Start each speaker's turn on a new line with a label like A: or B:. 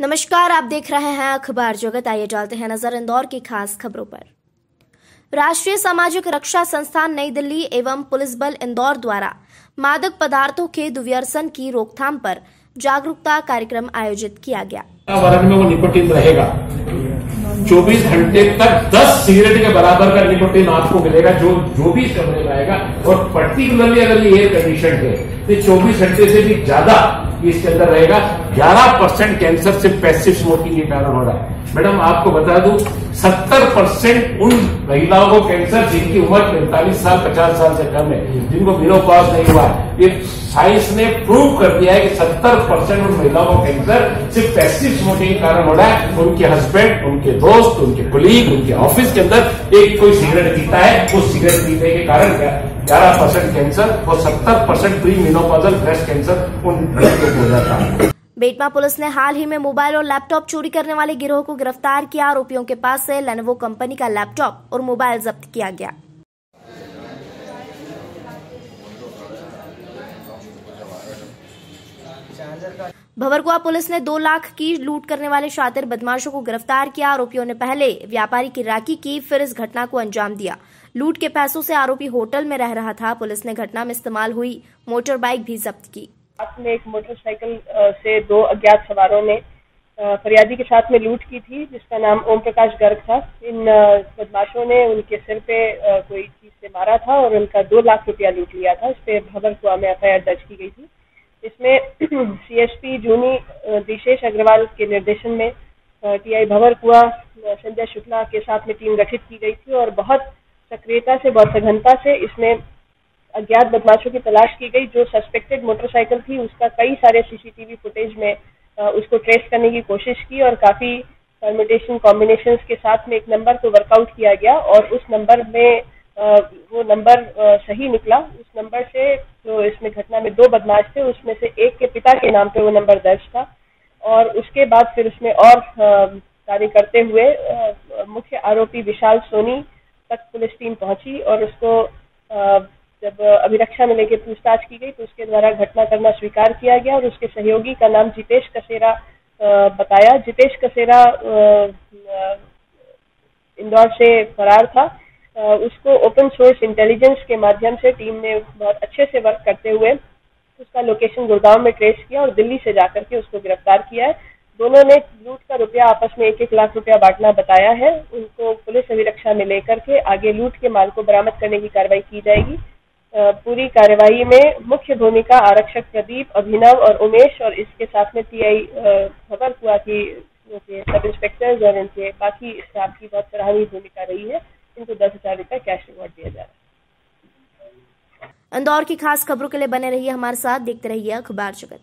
A: नमस्कार, आप देख रहे हैं अखबार जगत। आइए डालते हैं नज़र इंदौर की खास खबरों पर। राष्ट्रीय सामाजिक रक्षा संस्थान नई दिल्ली एवं पुलिस बल इंदौर द्वारा मादक पदार्थों के दुव्यर्सन की रोकथाम पर जागरूकता कार्यक्रम आयोजित किया गया।
B: वातावरण में वो निकोटिन रहेगा। 24 घंटे तक 10 सिगरेट के बराबर का निकोटिन आपको मिलेगा, जो जो भी कमरे में आएगा और पर्टिकुलरली अगर ये एयर कंडीशन है तो 24 घंटे से भी ज़्यादा इसके अंदर रहेगा। 11 परसेंट कैंसर सिर्फ़ पैसिव स्मोकिंग के कारण हो रहा है। मैडम, आपको बता दूँ 70 परसेंट उन महिलाओं को कैंसर जिनकी उम्र पैंतालीस साल 50 साल से कम है, जिनको बिनोपॉज नहीं हुआ ये साइंस ने प्रूव कर दिया है कि 70 परसेंट उन महिलाओं को कैंसर सिर्फ़ पैसिव स्मोकिंग के कारण हो रहा है। उनके हस्बैंड उनके दोस्त, उनके कुलीग उनके ऑफ़िस के अंदर एक कोई सिगरेट पीता है, उस सिगरेट पीने के कारण ग्यारह परसेंट कैंसर और सत्तर percent pre menopausal breast cancer उन लड़कियों को हो जाता है।
A: बेटमा पुलिस ने हाल ही में मोबाइल और लैपटॉप चोरी करने वाले गिरोह को गिरफ़्तार किया। आरोपियों के पास से लेनोवो कंपनी का लैपटॉप और मोबाइल जब्त किया गया। भवरकुआ पुलिस ने दो लाख की लूट करने वाले शातिर बदमाशों को गिरफ़्तार किया। आरोपियों ने पहले व्यापारी की राखी की, फिर इस घटना को अंजाम दिया। लूट के पैसों से आरोपी होटल में रह रहा था। पुलिस ने घटना में इस्तेमाल हुई मोटर बाइक भी जब्त की।
C: साथ में एक मोटरसाइकिल से दो अज्ञात सवारों ने फरियादी के साथ में लूट की थी, जिसका नाम ओम प्रकाश गर्ग था। इन बदमाशों ने उनके सिर पे कोई चीज़ से मारा था और उनका दो लाख रुपया लूट लिया था। इस पे भवरकुआ में एफआईआर दर्ज की गई थी। इसमें, सीएसपी जूनी दिशेष अग्रवाल के निर्देशन में टीआई भवरकुआ संजय शुक्ला के साथ में टीम गठित की गई थी और बहुत सक्रियता से, बहुत सघनता से इसमें अज्ञात बदमाशों की तलाश की गई, जो सस्पेक्टेड मोटरसाइकिल थी, उसका कई सारे सीसीटीवी फुटेज में उसको ट्रेस करने की कोशिश की और काफ़ी परमिटेशन कॉम्बिनेशन के साथ में एक नंबर को वर्कआउट किया गया और उस नंबर में वो नंबर सही निकला। उस नंबर से जो इसमें घटना में दो बदमाश थे, उसमें से एक के पिता के नाम पे वो नंबर दर्ज था और उसके बाद फिर उसमें और कार्य करते हुए मुख्य आरोपी विशाल सोनी तक पुलिस टीम पहुँची और उसको जब अभिरक्षा में लेके पूछताछ की गई तो उसके द्वारा घटना करना स्वीकार किया गया और उसके सहयोगी का नाम जितेश कसेरा बताया। जितेश कसेरा इंदौर से फरार था। उसको ओपन सोर्स इंटेलिजेंस के माध्यम से टीम ने बहुत अच्छे से वर्क करते हुए उसका लोकेशन गुड़गांव में ट्रेस किया और दिल्ली से जाकर के उसको गिरफ़्तार किया है। दोनों ने लूट का रुपया आपस में एक एक लाख रुपया बांटना बताया है। उनको पुलिस अभिरक्षा में लेकर के आगे लूट के माल को बरामद करने की कार्रवाई की जाएगी। पूरी कार्यवाही में मुख्य भूमिका आरक्षक प्रदीप, अभिनव और उमेश और इसके साथ में टीआई खबर हुआ की सब इंस्पेक्टर और इनके बाकी स्टाफ की बहुत सराहनीय भूमिका रही है। इनको दस हज़ार रूपए कैश रिवॉर्ड दिया जा रहा है।
A: इंदौर की खास खबरों के लिए बने रहिए हमारे साथ। देखते रहिए अखबार जगत।